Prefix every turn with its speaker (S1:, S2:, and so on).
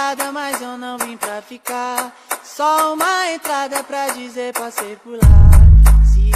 S1: entrada, mas eu não vim pra ficar. Só uma entrada pra dizer pra circular. Se